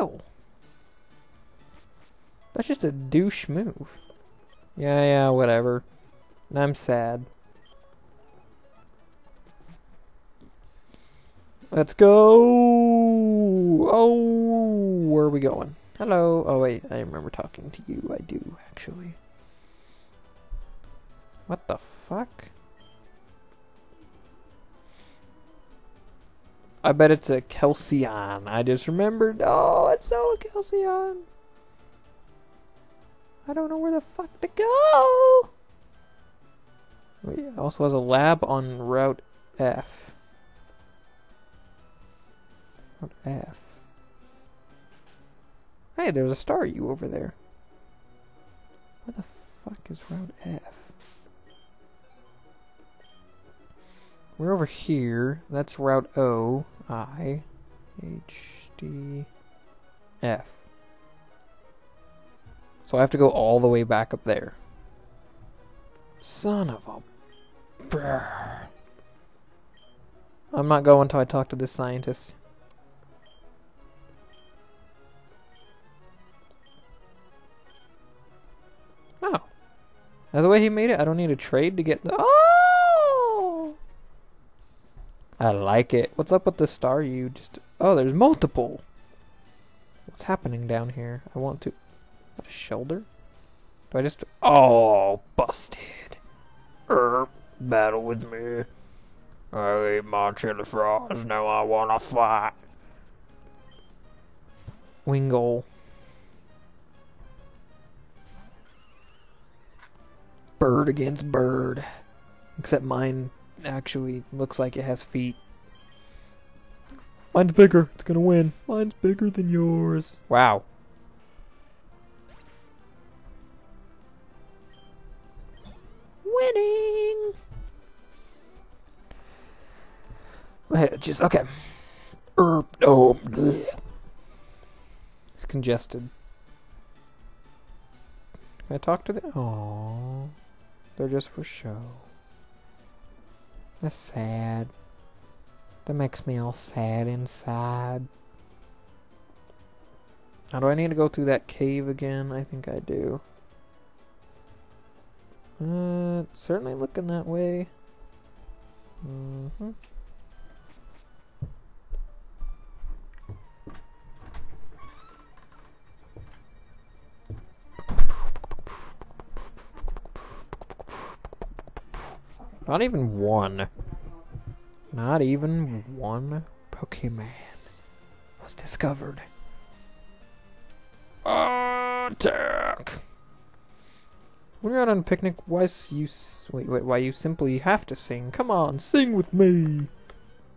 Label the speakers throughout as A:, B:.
A: hell? That's just a douche move. Yeah, yeah, whatever. I'm sad. Let's go! Oh, where are we going? Hello. Oh, wait, I remember talking to you. I do, actually. What the fuck? I bet it's a Kelsion. I just remembered. Oh, it's so Kelsion. I don't know where the fuck to go. Yeah, also has a lab on Route F. Route F. Hey, there's a Staryu over there. Where the fuck is Route F? We're over here. That's Route O. I. H. D. F. So I have to go all the way back up there. Son of a... Brr. I'm not going until I talk to this scientist. Oh. That's the way he made it? I don't need a trade to get the... Oh! I like it. What's up with the Staryu Just... Oh, there's multiple! What's happening down here? I want to... A shoulder? Do I just... Oh, busted. Er, battle with me. I ate my chili fries, now I wanna fight. Wingull. Bird against bird. Except mine actually looks like it has feet. Mine's bigger. It's gonna win. Mine's bigger than yours. Wow. Winning. Just okay. Er, oh, bleh. It's congested. Can I talk to them? Aww. They're just for show. That's sad. That makes me all sad inside. Now, do I need to go through that cave again? I think I do. Uh, certainly looking that way. Mm-hmm. Not even one. Not even one Pokemon was discovered. Attack! When you're out on a picnic, why you wait, wait, why you simply have to sing? Come on, sing with me.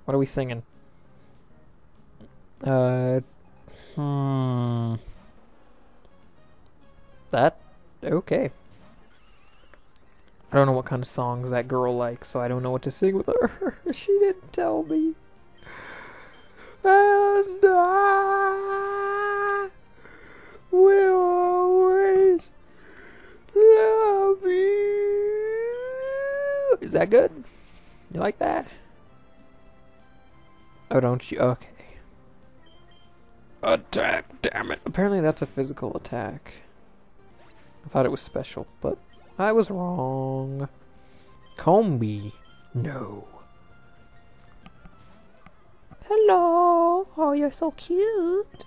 A: What are we singing? Uh, hmm. That okay. I don't know what kind of songs that girl likes, so I don't know what to sing with her. she didn't tell me. And I will always love you. Is that good? You like that? Oh, don't you? Okay. Attack, damn it. Apparently that's a physical attack. I thought it was special, but I was wrong. Combee. No. Hello. Oh, you're so cute.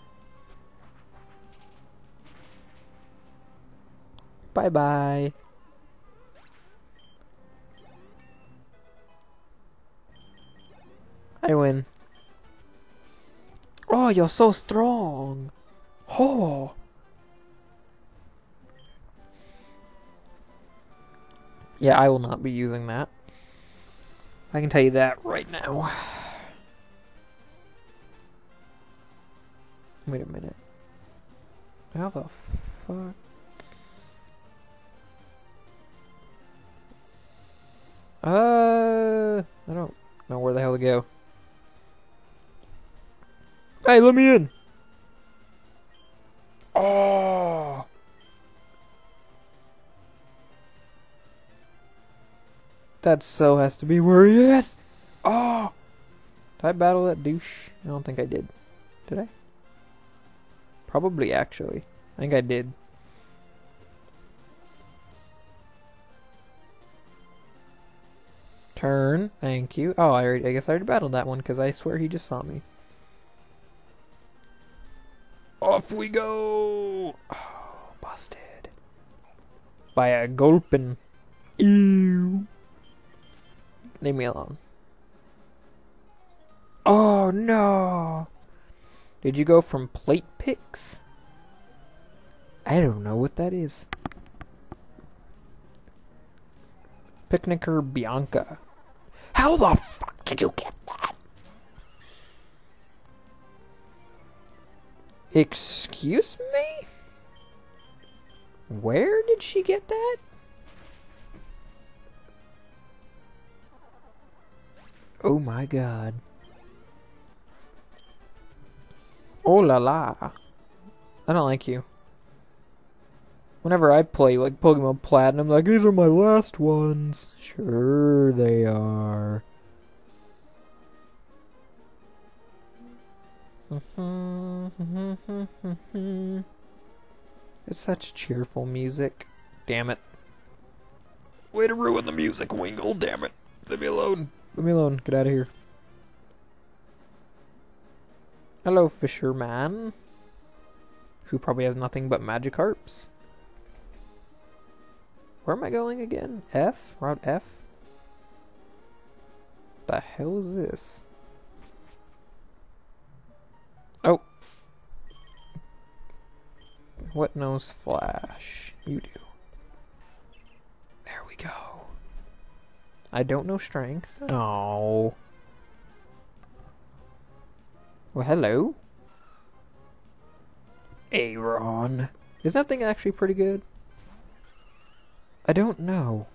A: Bye bye. I win. Oh, you're so strong. Oh. Yeah, I will not be using that. I can tell you that right now. Wait a minute. How the fuck? Uh, I don't know where the hell to go. Hey, let me in. Oh. That so has to be where he is. Oh. Did I battle that douche? I don't think I did. Did I? Probably, actually. I think I did. Turn. Thank you. Oh, I, already, I guess I already battled that one because I swear he just saw me. Off we go! Oh, busted. By a gulpin. Ew. Leave me alone. Oh no! Did you go from plate picks? I don't know what that is. Picnicker Bianca. How the fuck did you get that? Excuse me? Where did she get that? Oh my god. Oh la la. I don't like you. Whenever I play like Pokemon Platinum, like these are my last ones. Sure they are. it's such cheerful music. Damn it. Way to ruin the music, Wingull, damn it. Leave me alone. Leave me alone. Get out of here. Hello, fisherman. Who probably has nothing but Magikarps. Where am I going again? F? Route F? The hell is this? Oh. What knows Flash? You do. There we go. I don't know strength. Oh. Well, hello. Aron. Is that thing actually pretty good? I don't know.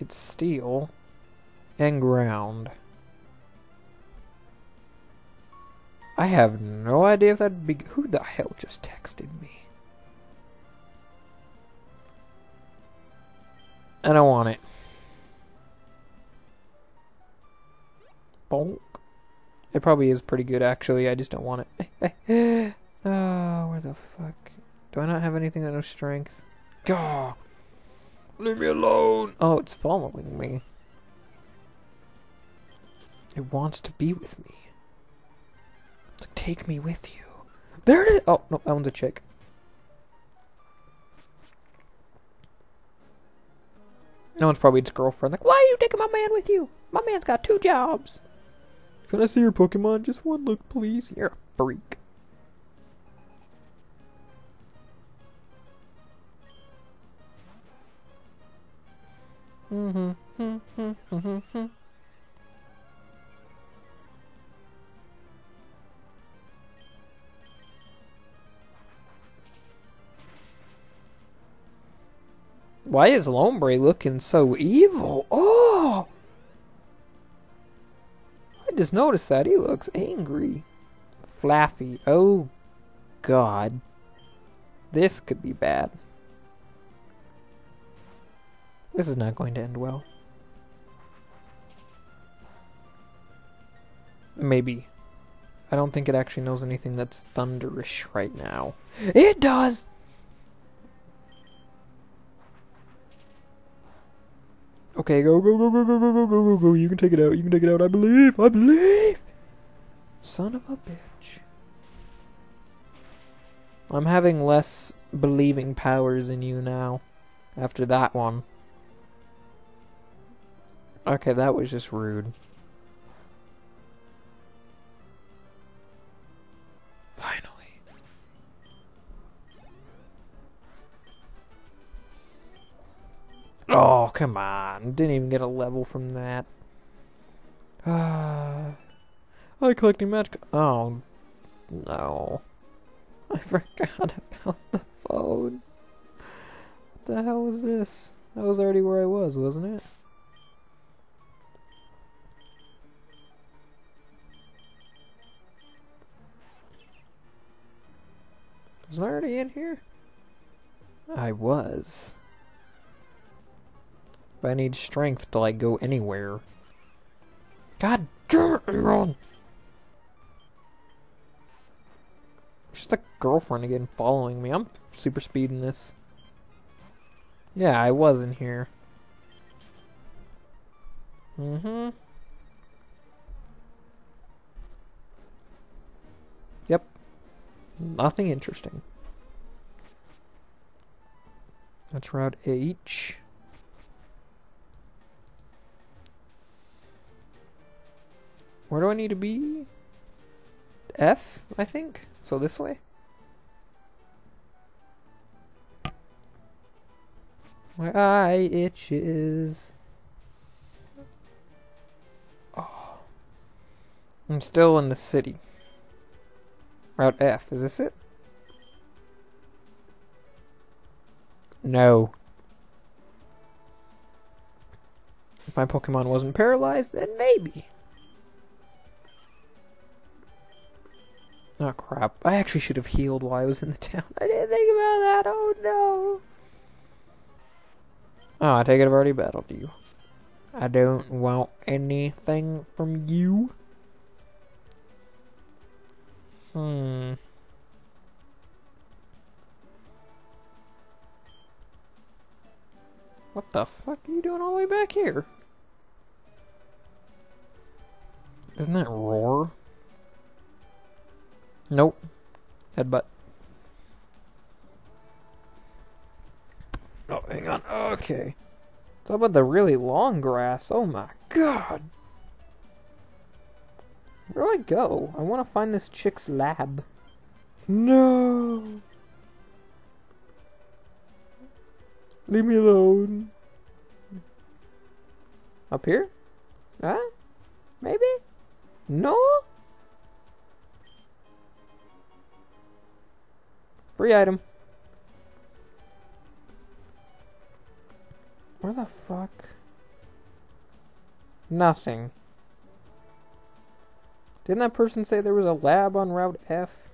A: It's steel and ground. I have no idea if that'd be. Who the hell just texted me? I don't want it. Bonk. It probably is pretty good, actually. I just don't want it. oh, where the fuck? Do I not have anything that knows strength? Gah! Leave me alone! Oh, it's following me. It wants to be with me. Take me with you. There it is! Oh, no, that one's a chick. No one's probably its girlfriend. Like, why are you taking my man with you? My man's got two jobs. Can I see your Pokemon? Just one look, please. You're a freak. Mm-hmm. Mm-hmm. Mm-hmm. Why is Lombre looking so evil? Oh! I just noticed that. He looks angry. Flaaffy. Oh, God. This could be bad. This is not going to end well. Maybe. I don't think it actually knows anything that's thunderish right now. It does! Okay, go, go, go, go, go, go, go, go, go. You can take it out. You can take it out. I believe. I believe. Son of a bitch. I'm having less believing powers in you now. After that one. Okay, that was just rude. Oh, come on. Didn't even get a level from that. Uh, I collecting magic. Oh, no. I forgot about the phone. What the hell was this? That was already where I was, wasn't it? Was I already in here? I was. But I need strength to like go anywhere. God damn it, Aron! Just a girlfriend again following me. I'm super speeding this. Yeah, I was in here. Mm-hmm. Yep. Nothing interesting. That's Route H. Where do I need to be? F, I think. So this way? My eye itches. Oh. I'm still in the city. Route F, is this it? No. If my Pokemon wasn't paralyzed, then maybe. Oh crap. I actually should have healed while I was in the town. I didn't think about that. Oh no. Oh, I take it I've already battled you. I don't want anything from you. Hmm. What the fuck are you doing all the way back here? Isn't that roar? Nope. Headbutt. Oh, hang on. Okay. Up with the really long grass? Oh my god. Where do I go? I want to find this chick's lab. No. Leave me alone. Up here? Huh? Maybe? No? Free item. Where the fuck? Nothing. Didn't that person say there was a lab on Route F?